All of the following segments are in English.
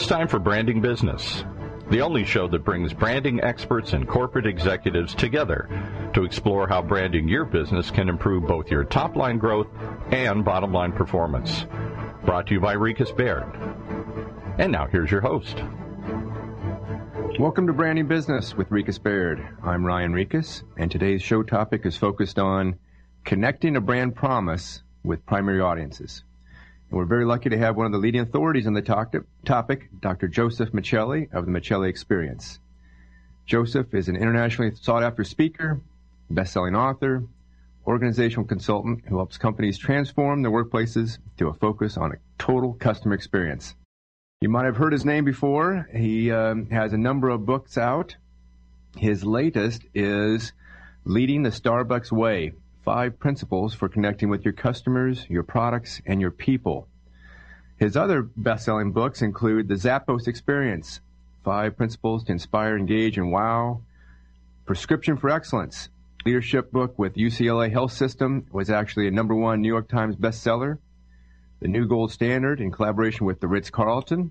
It's time for Branding Business, the only show that brings branding experts and corporate executives together to explore how branding your business can improve both your top line growth and bottom line performance. Brought to you by RiechesBaird. And now here's your host. Welcome to Branding Business with RiechesBaird. I'm Ryan Rieches, and today's show topic is focused on connecting a brand promise with primary audiences. We're very lucky to have one of the leading authorities on the topic, Dr. Joseph Michelli of the Michelli Experience. Joseph is an internationally sought after speaker, best-selling author, organizational consultant who helps companies transform their workplaces to a focus on a total customer experience. You might have heard his name before. He um, has a number of books out. His latest is Leading the Starbucks Way Five Principles for Connecting with Your Customers, Your Products, and Your People. His other best selling books include The Zappos Experience Five Principles to Inspire, Engage, and Wow, Prescription for Excellence, leadership book with UCLA Health System was actually a number one New York Times bestseller. The New Gold Standard in collaboration with the Ritz Carlton.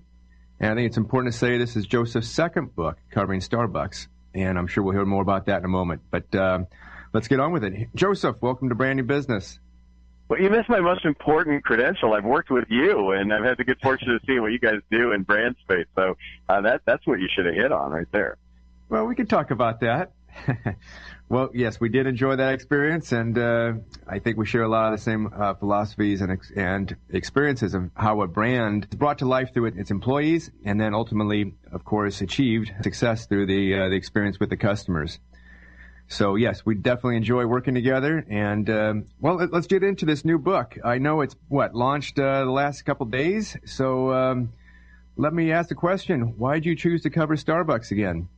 And I think it's important to say this is Joseph's second book covering Starbucks. And I'm sure we'll hear more about that in a moment. But uh, let's get on with it. Joseph, welcome to Branding Business. Well, you missed my most important credential. I've worked with you, and I've had the good fortune of seeing what you guys do in brand space. So uh, that that's what you should have hit on right there. Well, we could talk about that. well, yes, we did enjoy that experience, and uh, I think we share a lot of the same uh, philosophies and ex- and experiences of how a brand is brought to life through its employees, and then ultimately, of course, achieved success through the uh, the experience with the customers. So yes, we definitely enjoy working together. And um, well, let, us get into this new book. I know it's what launched uh, the last couple days. So um, let me ask the question: Why did you choose to cover Starbucks again?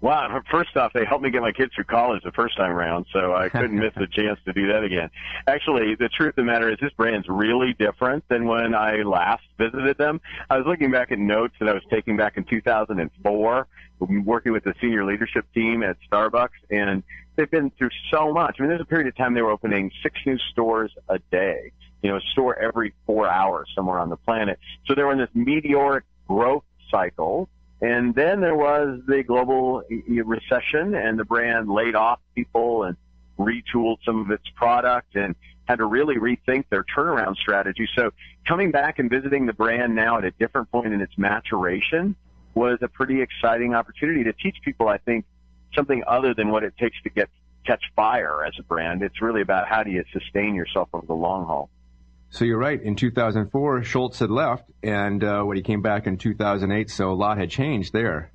Wow! First off, they helped me get my kids through college the first time around, so I couldn't miss the chance to do that again. Actually, the truth of the matter is, this brand's really different than when I last visited them. I was looking back at notes that I was taking back in 2004 working with the senior leadership team at Starbucks, and they've been through so much. I mean, there's a period of time they were opening six new stores a day, you know, a store every four hours somewhere on the planet. So they were in this meteoric growth cycle. And then there was the global recession, and the brand laid off people and retooled some of its product and had to really rethink their turnaround strategy. So coming back and visiting the brand now at a different point in its maturation was a pretty exciting opportunity to teach people, I think, something other than what it takes to get catch fire as a brand. It's really about how do you sustain yourself over the long haul. So you're right. In 2004, Schultz had left, and uh, when he came back in 2008, so a lot had changed there.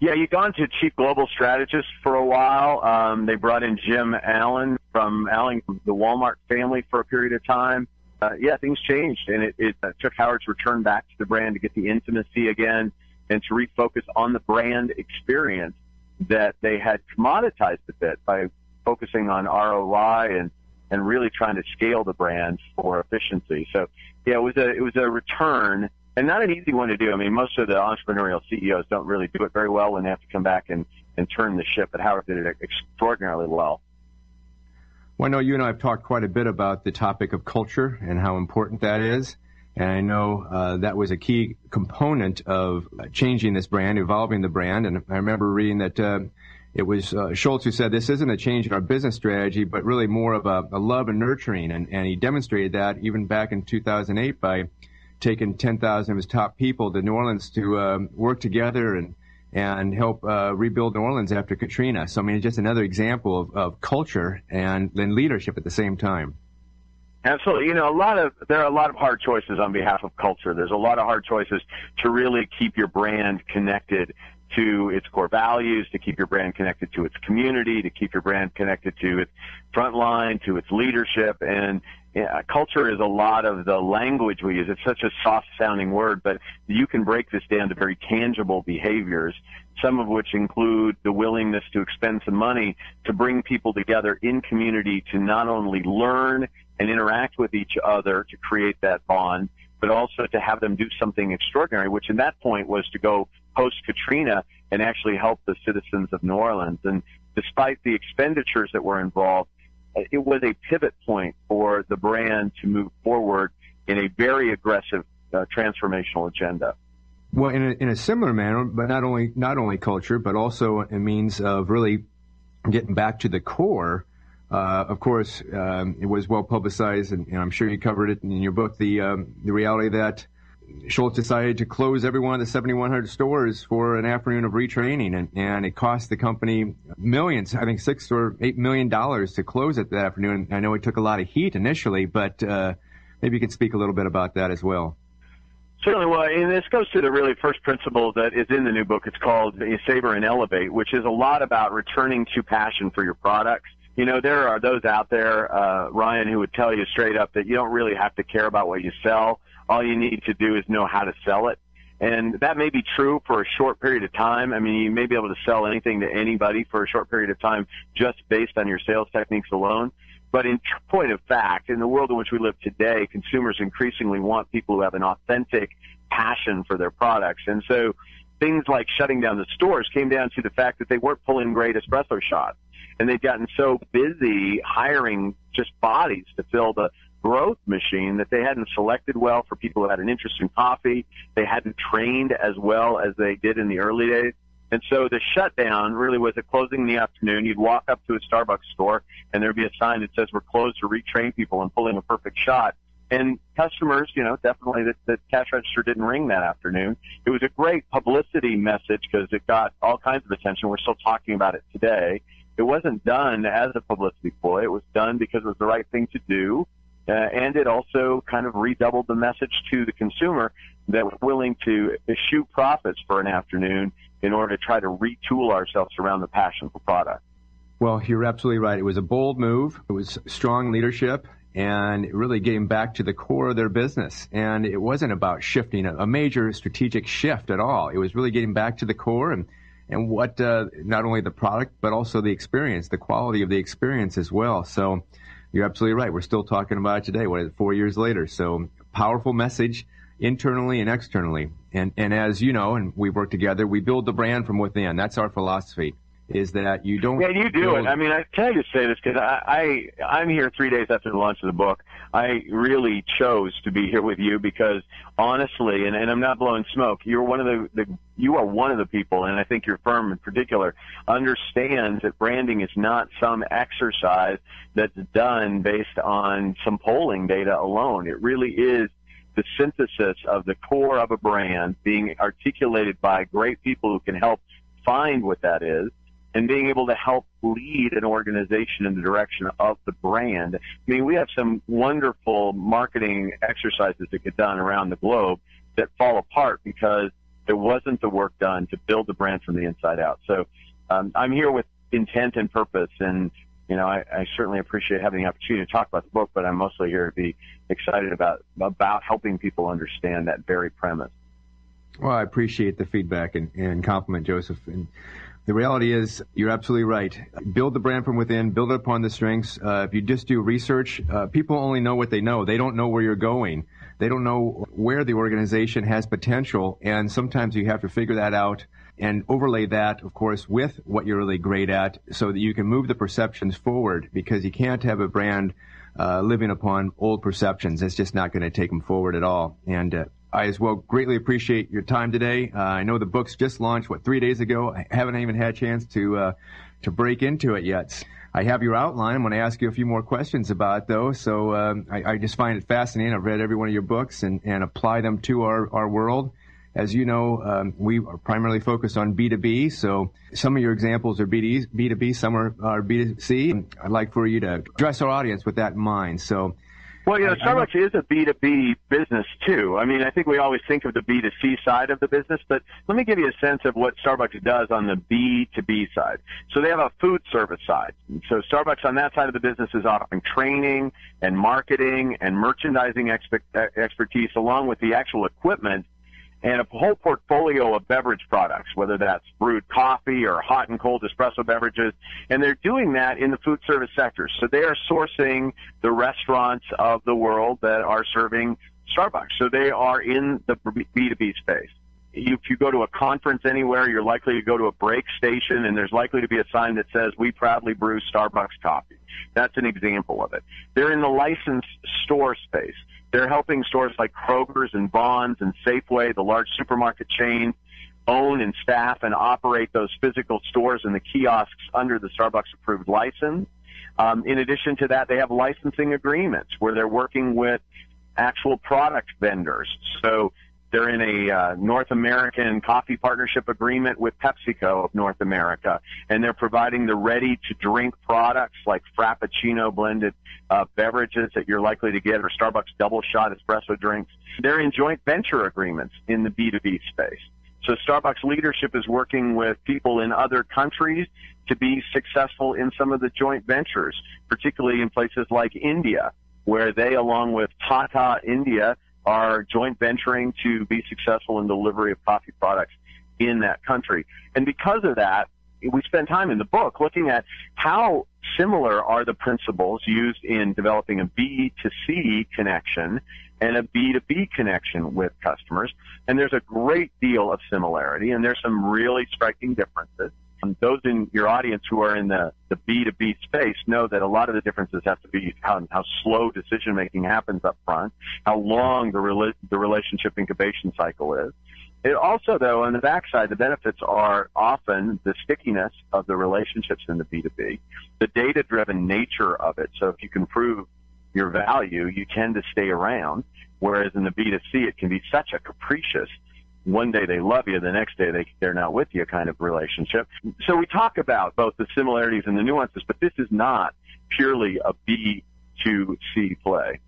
Yeah, you'd gone to chief global strategist for a while. Um, they brought in Jim Allen from Allen, the Walmart family, for a period of time uh, yeah, things changed, and it, it uh, took Howard's return back to the brand to get the intimacy again and to refocus on the brand experience that they had commoditized a bit by focusing on ROI and and really trying to scale the brand for efficiency. So yeah, it was a it was a return and not an easy one to do. I mean, most of the entrepreneurial CEOs don't really do it very well when they have to come back and and turn the ship. But Howard did it extraordinarily well. Well, I know you and I have talked quite a bit about the topic of culture and how important that is. And I know uh, that was a key component of changing this brand, evolving the brand. And I remember reading that uh, it was uh, Schultz who said this isn't a change in our business strategy, but really more of a, a love and nurturing. And, and he demonstrated that even back in 2008 by taking 10,000 of his top people to New Orleans to um, work together and and help uh, rebuild New Orleans after Katrina. So I mean, it's just another example of, of culture and then leadership at the same time. Absolutely. You know, a lot of there are a lot of hard choices on behalf of culture. There's a lot of hard choices to really keep your brand connected to its core values, to keep your brand connected to its community, to keep your brand connected to its frontline, to its leadership. And yeah, culture is a lot of the language we use. It's such a soft sounding word, but you can break this down to very tangible behaviors, some of which include the willingness to expend some money to bring people together in community to not only learn and interact with each other to create that bond, but also to have them do something extraordinary, which in that point was to go post Katrina and actually help the citizens of New Orleans. And despite the expenditures that were involved, it was a pivot point for the brand to move forward in a very aggressive uh, transformational agenda. Well, in a, in a similar manner, but not only not only culture, but also a means of really getting back to the core. Uh, of course, um, it was well publicized, and, and, I'm sure you covered it in your book. The um, the reality that Schultz decided to close every one of the 7,100 stores for an afternoon of retraining, and, and it cost the company millions, I think six or eight million dollars to close it that afternoon. I know it took a lot of heat initially, but uh, maybe you could speak a little bit about that as well. Certainly, well, and this goes to the really first principle that is in the new book. It's called Savor and Elevate, which is a lot about returning to passion for your products. You know, there are those out there, uh, Ryan, who would tell you straight up that you don't really have to care about what you sell. All you need to do is know how to sell it. And that may be true for a short period of time. I mean, you may be able to sell anything to anybody for a short period of time just based on your sales techniques alone. But in point of fact, in the world in which we live today, consumers increasingly want people who have an authentic passion for their products. And so things like shutting down the stores came down to the fact that they weren't pulling great espresso shots. And they've gotten so busy hiring just bodies to fill the growth machine that they hadn't selected well for people who had an interest in coffee. They hadn't trained as well as they did in the early days. And so the shutdown really was at closing in the afternoon. You'd walk up to a Starbucks store and there'd be a sign that says we're closed to retrain people and pulling a perfect shot. And customers, you know, definitely the, the cash register didn't ring that afternoon. It was a great publicity message because it got all kinds of attention. We're still talking about it today. It wasn't done as a publicity ploy. It was done because it was the right thing to do. Uh, and it also kind of redoubled the message to the consumer that we're willing to eschew profits for an afternoon in order to try to retool ourselves around the passion for product. Well, you're absolutely right. It was a bold move. It was strong leadership and it really getting back to the core of their business. And it wasn't about shifting a, major strategic shift at all. It was really getting back to the core and and what uh, not only the product but also the experience, the quality of the experience as well. So you're absolutely right. We're still talking about it today. What is it, four years later? So powerful message internally and externally. And, and as you know, and we work together, we build the brand from within. That's our philosophy. Is that you don't? Yeah, you do build... it. I mean, I can I just say this because I, I I'm here three days after the launch of the book. I really chose to be here with you because honestly, and, and I'm not blowing smoke. You're one of the, the you are one of the people, and I think your firm in particular understands that branding is not some exercise that's done based on some polling data alone. It really is the synthesis of the core of a brand being articulated by great people who can help find what that is and being able to help lead an organization in the direction of the brand. I mean, we have some wonderful marketing exercises that get done around the globe that fall apart because there wasn't the work done to build the brand from the inside out. So um, I'm here with intent and purpose, and you know, I, I certainly appreciate having the opportunity to talk about the book, but I'm mostly here to be excited about about helping people understand that very premise. Well, I appreciate the feedback and, and compliment, Joseph. And the reality is, you're absolutely right. Build the brand from within, build it upon the strengths. Uh, if you just do research, uh, people only know what they know. They don't know where you're going. They don't know where the organization has potential, and sometimes you have to figure that out and overlay that, of course, with what you're really great at so that you can move the perceptions forward because you can't have a brand uh, living upon old perceptions. It's just not going to take them forward at all. And uh, I as well greatly appreciate your time today. Uh, I know the book's just launched, what, three days ago. I haven't even had a chance to, uh, to break into it yet. I have your outline. I'm going to ask you a few more questions about it, though. So um, I, I, just find it fascinating. I've read every one of your books and, and apply them to our, our world. As you know, um, we are primarily focused on B2B, so some of your examples are B2B, B2B some are, are B2C. I'd like for you to address our audience with that in mind. So, well, you know, Starbucks is a B2B business too. I mean, I think we always think of the B2C side of the business, but let me give you a sense of what Starbucks does on the B2B side. So they have a food service side. So Starbucks on that side of the business is offering training and marketing and merchandising expe- expertise along with the actual equipment and a whole portfolio of beverage products, whether that's brewed coffee or hot and cold espresso beverages. And they're doing that in the food service sector. So they are sourcing the restaurants of the world that are serving Starbucks. So they are in the B2B space. If you go to a conference anywhere, you're likely to go to a break station and there's likely to be a sign that says, we proudly brew Starbucks coffee. That's an example of it. They're in the licensed store space. They're helping stores like Kroger's and Vons and Safeway, the large supermarket chains, own and staff and operate those physical stores and the kiosks under the Starbucks approved license. Um, in addition to that, they have licensing agreements where they're working with actual product vendors. So they're in a uh, North American coffee partnership agreement with PepsiCo of North America, and they're providing the ready-to-drink products like Frappuccino blended uh, beverages that you're likely to get, or Starbucks double shot espresso drinks. They're in joint venture agreements in the B2B space. So Starbucks leadership is working with people in other countries to be successful in some of the joint ventures, particularly in places like India, where they, along with Tata India, are joint venturing to be successful in delivery of coffee products in that country. And because of that, we spend time in the book looking at how similar are the principles used in developing a B to C connection and a B2B connection with customers. And there's a great deal of similarity and there's some really striking differences. And those in your audience who are in the, the B2B space know that a lot of the differences have to be how, how slow decision making happens up front, how long the, rela- the relationship incubation cycle is. It also, though, on the backside, the benefits are often the stickiness of the relationships in the B2B, the data driven nature of it. So if you can prove your value, you tend to stay around. Whereas in the B2C, it can be such a capricious one day they love you, the next day they, they're not with you kind of relationship. So we talk about both the similarities and the nuances, but this is not purely a B to C play.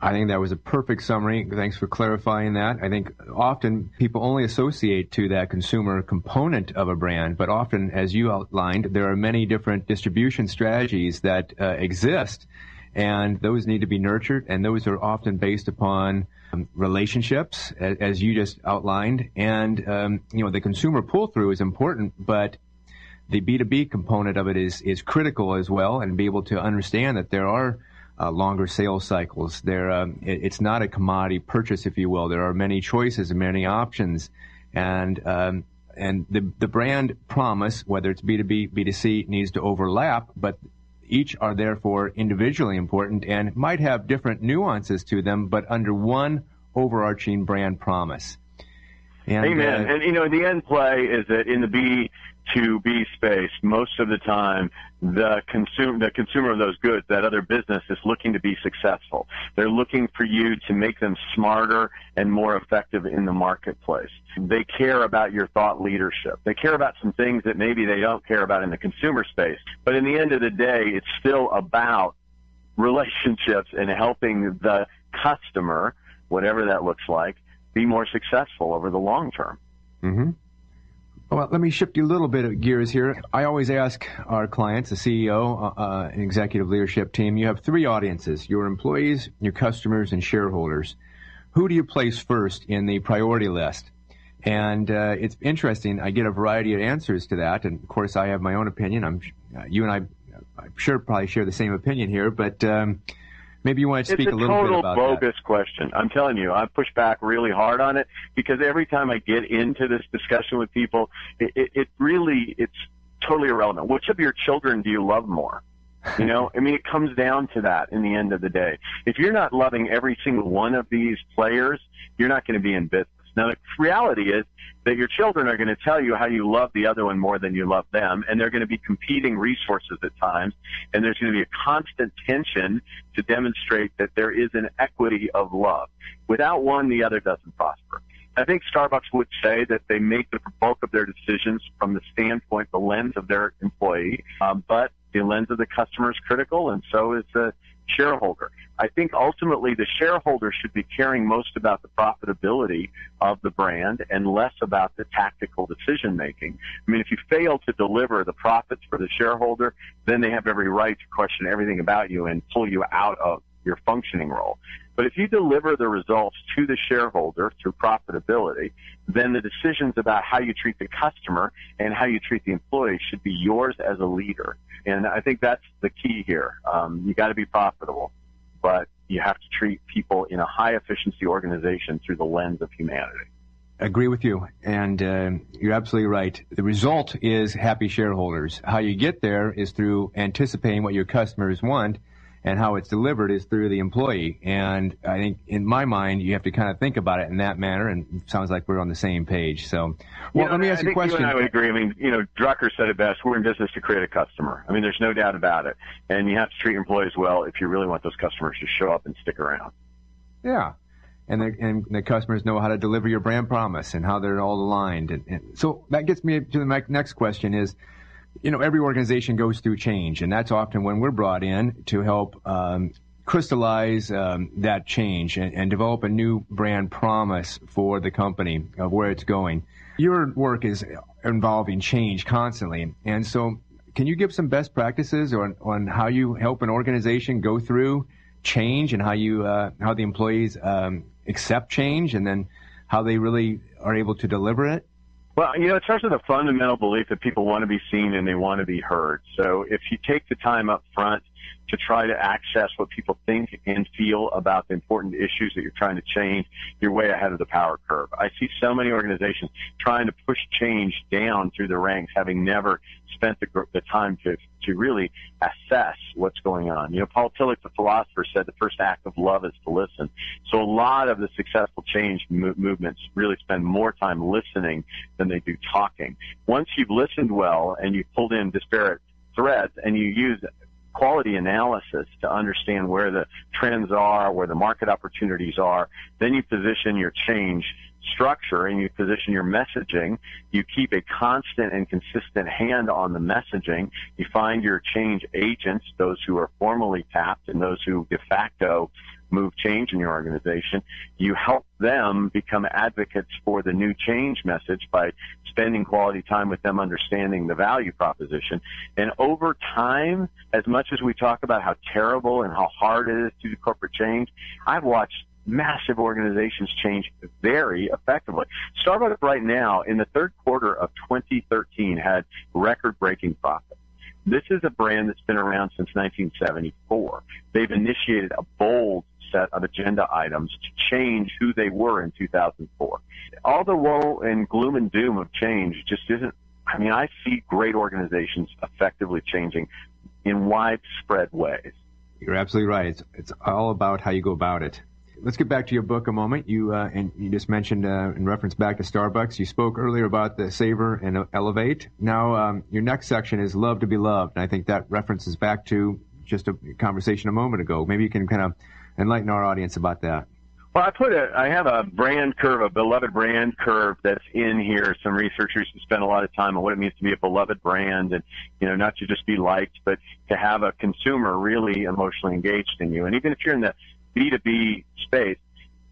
I think that was a perfect summary. Thanks for clarifying that. I think often people only associate to that consumer component of a brand, but often, as you outlined, there are many different distribution strategies that uh, exist, and those need to be nurtured, and those are often based upon um, relationships, as, as, you just outlined, and um, you know the consumer pull through is important, but the B2B component of it is is critical as well, and be able to understand that there are uh, longer sales cycles. There, um, it, it's not a commodity purchase, if you will. There are many choices and many options, and um, and the the brand promise, whether it's B2B, B2C, needs to overlap, but each are therefore individually important and might have different nuances to them, but under one overarching brand promise. And, Amen. Uh, and you know, the end play is that in the B to B space, most of the time, the consumer, the consumer of those goods, that other business is looking to be successful. They're looking for you to make them smarter and more effective in the marketplace. They care about your thought leadership. They care about some things that maybe they don't care about in the consumer space. But in the end of the day, it's still about relationships and helping the customer, whatever that looks like, be more successful over the long term. Mm-hmm. Well, let me shift you a little bit of gears here. I always ask our clients, the CEO, uh, uh, and executive leadership team, you have three audiences your employees, your customers, and shareholders. Who do you place first in the priority list? And uh, it's interesting. I get a variety of answers to that, and of course, I have my own opinion. I'm, uh, you and I, I'm sure probably share the same opinion here, but um, Maybe you want to speak a, a, little bit about that. It's a total bogus question. I'm telling you, I push back really hard on it because every time I get into this discussion with people, it, it, it really, it's totally irrelevant. Which of your children do you love more? You know, I mean, it comes down to that in the end of the day. If you're not loving every single one of these players, you're not going to be in business. Now, the reality is that your children are going to tell you how you love the other one more than you love them, and they're going to be competing resources at times, and there's going to be a constant tension to demonstrate that there is an equity of love. Without one, the other doesn't prosper. I think Starbucks would say that they make the bulk of their decisions from the standpoint, the lens of their employee, um, but the lens of the customer is critical, and so is the shareholder. I think ultimately the shareholder should be caring most about the profitability of the brand and less about the tactical decision making. I mean, if you fail to deliver the profits for the shareholder, then they have every right to question everything about you and pull you out of your functioning role. But if you deliver the results to the shareholder through profitability, then the decisions about how you treat the customer and how you treat the employee should be yours as a leader. And I think that's the key here. Um, you got to be profitable, but you have to treat people in a high efficiency organization through the lens of humanity. Agree with you, and uh, you're absolutely right. The result is happy shareholders. How you get there is through anticipating what your customers want and how it's delivered is through the employee. And I think in my mind, you have to kind of think about it in that manner. And it sounds like we're on the same page. So, well, you know, let me ask I you a question. You and I would agree. I mean, you know, Drucker said it best. We're in business to create a customer. I mean, there's no doubt about it. And you have to treat employees well if you really want those customers to show up and stick around. Yeah. And the, and the customers know how to deliver your brand promise and how they're all aligned. And, and so that gets me to the next question is, you know, every organization goes through change, and that's often when we're brought in to help um, crystallize um, that change and, and, develop a new brand promise for the company of where it's going. Your work is involving change constantly, and so can you give some best practices on, on how you help an organization go through change and how you uh, how the employees um, accept change and then how they really are able to deliver it? Well, you know, it starts with a fundamental belief that people want to be seen and they want to be heard. So if you take the time up front to try to access what people think and feel about the important issues that you're trying to change, you're way ahead of the power curve. I see so many organizations trying to push change down through the ranks, having never spent the, the time to, to really assess what's going on. You know, Paul Tillich, the philosopher, said the first act of love is to listen. So a lot of the successful change mo- movements really spend more time listening than they do talking. Once you've listened well and you've pulled in disparate threads and you use quality analysis to understand where the trends are, where the market opportunities are. Then you position your change structure and you position your messaging. You keep a constant and consistent hand on the messaging. You find your change agents, those who are formally tapped and those who de facto move change in your organization. You help them become advocates for the new change message by spending quality time with them understanding the value proposition. And over time, as much as we talk about how terrible and how hard it is to do corporate change, I've watched massive organizations change very effectively. Starbucks right now in the third quarter of 2013 had record breaking profits. This is a brand that's been around since 1974. They've initiated a bold set of agenda items to change who they were in 2004. All the woe and gloom and doom of change just isn't, I mean, I see great organizations effectively changing in widespread ways. You're absolutely right. It's, it's all about how you go about it. Let's get back to your book a moment. You uh, and you just mentioned uh, in reference back to Starbucks. You spoke earlier about the savor and elevate. Now um, your next section is love to be loved, and I think that references back to just a conversation a moment ago. Maybe you can kind of enlighten our audience about that. Well, I put a, I have a brand curve, a beloved brand curve that's in here. Some researchers have spent a lot of time on what it means to be a beloved brand and, you know, not to just be liked, but to have a consumer really emotionally engaged in you. And even if you're in the B2B space,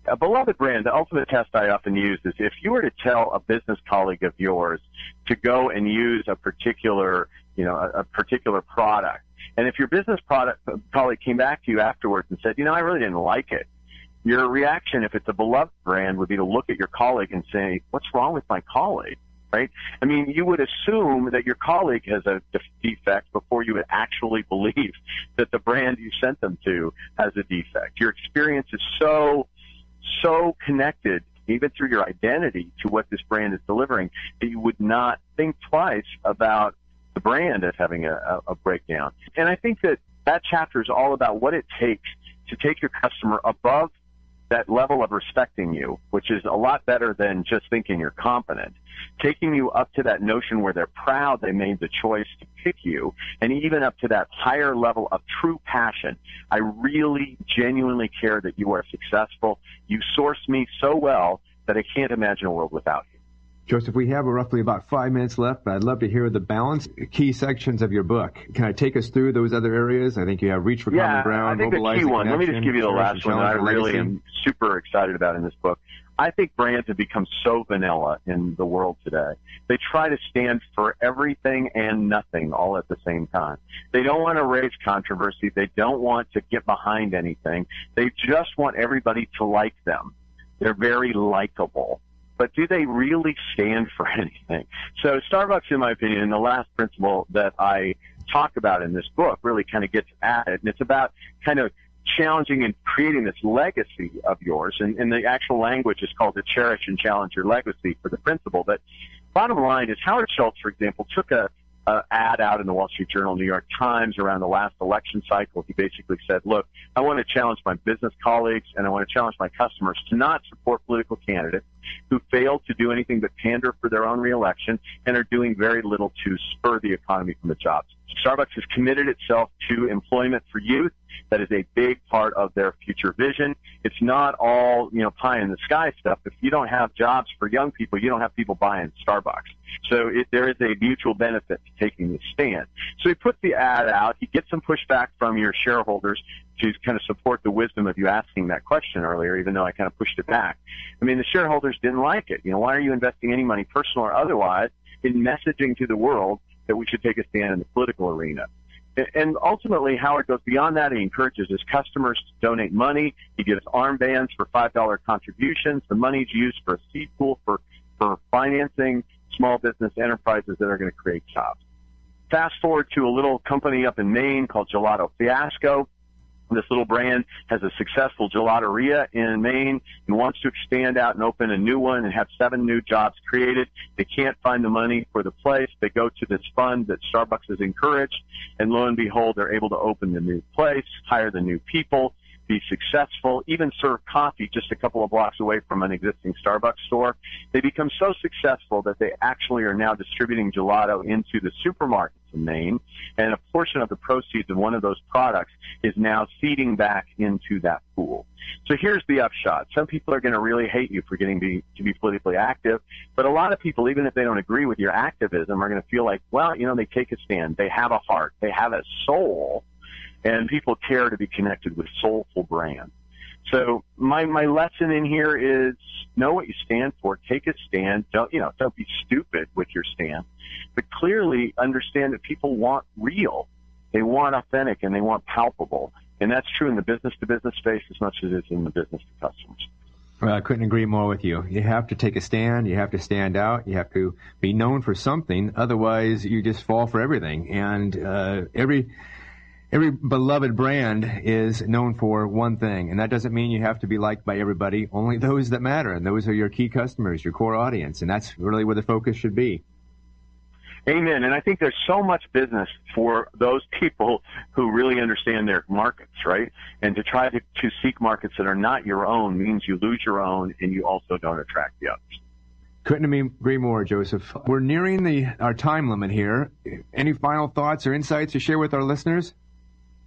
a beloved brand, the ultimate test I often use is if you were to tell a business colleague of yours to go and use a particular, you know, a, a particular product, and if your business product uh, colleague came back to you afterwards and said, you know, I really didn't like it, your reaction, if it's a beloved brand, would be to look at your colleague and say, what's wrong with my colleague? Right? I mean, you would assume that your colleague has a defect before you would actually believe that the brand you sent them to has a defect. Your experience is so, so connected even through your identity to what this brand is delivering that you would not think twice about the brand as having a, a breakdown. And I think that that chapter is all about what it takes to take your customer above that level of respecting you, which is a lot better than just thinking you're competent, taking you up to that notion where they're proud they made the choice to pick you, and even up to that higher level of true passion. I really genuinely care that you are successful. You source me so well that I can't imagine a world without you. Joseph, we have roughly about five minutes left, but I'd love to hear the balance, key sections of your book. Can I take us through those other areas? I think you have reach for yeah, common ground, I think the key one. Let me just give you the last one that I really am super excited about in this book. I think brands have become so vanilla in the world today. They try to stand for everything and nothing all at the same time. They don't want to raise controversy. They don't want to get behind anything. They just want everybody to like them. They're very likable but do they really stand for anything? So Starbucks, in my opinion, the last principle that I talk about in this book really kind of gets at it, and it's about kind of challenging and creating this legacy of yours. And, and the actual language is called to cherish and challenge your legacy for the principle. But bottom line is Howard Schultz, for example, took a uh, ad out in the Wall Street Journal, New York Times around the last election cycle. He basically said, look, I want to challenge my business colleagues and I want to challenge my customers to not support political candidates who fail to do anything but pander for their own reelection and are doing very little to spur the economy from the jobs. Starbucks has committed itself to employment for youth. That is a big part of their future vision. It's not all, you know, pie in the sky stuff. If you don't have jobs for young people, you don't have people buying Starbucks. So it, there is a mutual benefit to taking the stand. So he puts the ad out. He gets some pushback from your shareholders to kind of support the wisdom of you asking that question earlier, even though I kind of pushed it back. I mean, the shareholders didn't like it. You know, why are you investing any money, personal or otherwise, in messaging to the world that we should take a stand in the political arena? And ultimately, Howard goes beyond that. He encourages his customers to donate money. He gives armbands for $5 contributions. The money used for a seed pool for, for financing small business enterprises that are going to create jobs. Fast forward to a little company up in Maine called Gelato Fiasco. This little brand has a successful gelateria in Maine and wants to expand out and open a new one and have seven new jobs created. They can't find the money for the place. They go to this fund that Starbucks has encouraged, and lo and behold, they're able to open the new place, hire the new people, be successful, even serve coffee just a couple of blocks away from an existing Starbucks store. They become so successful that they actually are now distributing gelato into the supermarkets in Maine, and a portion of the proceeds of one of those products is now feeding back into that pool. So here's the upshot. Some people are going to really hate you for getting be, to be politically active, but a lot of people, even if they don't agree with your activism, are going to feel like, well, you know, they take a stand. They have a heart. They have a soul and people care to be connected with soulful brands. So my my lesson in here is know what you stand for. Take a stand. Don't you know? Don't be stupid with your stand, but clearly understand that people want real. They want authentic and they want palpable, and that's true in the business to business space as much as it is in the business to customers. Well, I couldn't agree more with you. You have to take a stand. You have to stand out. You have to be known for something. Otherwise, you just fall for everything. And uh, every every beloved brand is known for one thing, and that doesn't mean you have to be liked by everybody. Only those that matter, and those are your key customers, your core audience, and that's really where the focus should be. Amen. And I think there's so much business for those people who really understand their markets, right? And to try to, to seek markets that are not your own means you lose your own and you also don't attract the others. Couldn't agree more, Joseph. We're nearing the our time limit here. Any final thoughts or insights to share with our listeners?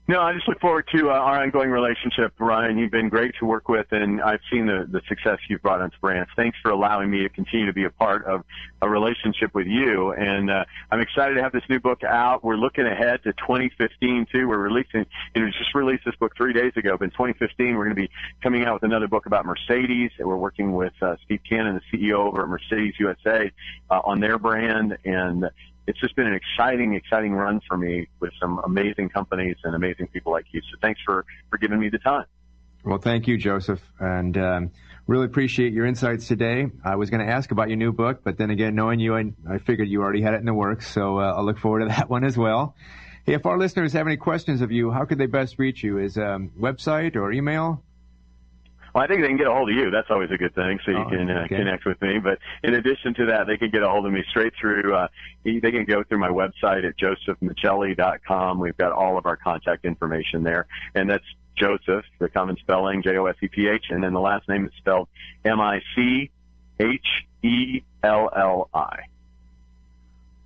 No, I just look forward to uh, our ongoing relationship, Ryan. You've been great to work with, and I've seen the, the success you've brought onto brands. Thanks for allowing me to continue to be a part of a relationship with you. And uh, I'm excited to have this new book out. We're looking ahead to 2015 too. We're releasing, you know, just released this book three days ago, but in 2015 we're going to be coming out with another book about Mercedes. And we're working with uh, Steve Cannon, the CEO over at Mercedes USA, uh, on their brand, and it's just been an exciting, exciting run for me with some amazing companies and amazing people like you. So thanks for, for giving me the time. Well, thank you, Joseph, and um, really appreciate your insights today. I was going to ask about your new book, but then again, knowing you, I, I figured you already had it in the works, so uh, I'll look forward to that one as well. Hey, if our listeners have any questions of you, how could they best reach you? Is um, website or email? Well, I think they can get a hold of you. That's always a good thing, so you oh, can uh, okay. connect with me. But in addition to that, they can get a hold of me straight through. Uh, they can go through my website at josephmichelli.com. We've got all of our contact information there, and that's Joseph, the common spelling, J-O-S-E-P-H, and then the last name is spelled M-I-C-H-E-L-L-I.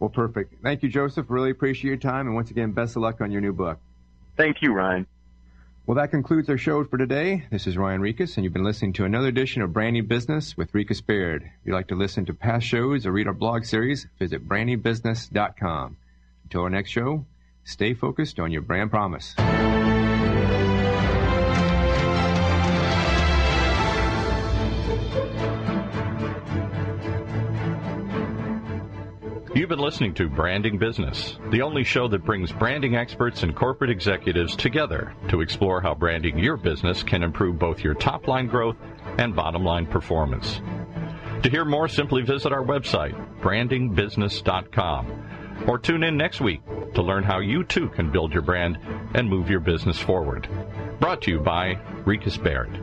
Well, perfect. Thank you, Joseph. Really appreciate your time, and once again, best of luck on your new book. Thank you, Ryan. Well, that concludes our show for today. This is Ryan Rieches, and you've been listening to another edition of Branding Business with RiechesBaird. If you'd like to listen to past shows or read our blog series, visit brandingbusiness.com. Until our next show, stay focused on your brand promise. You've been listening to Branding Business, the only show that brings branding experts and corporate executives together to explore how branding your business can improve both your top line growth and bottom line performance. To hear more, simply visit our website, brandingbusiness.com, or tune in next week to learn how you too can build your brand and move your business forward. Brought to you by Rekus Baird.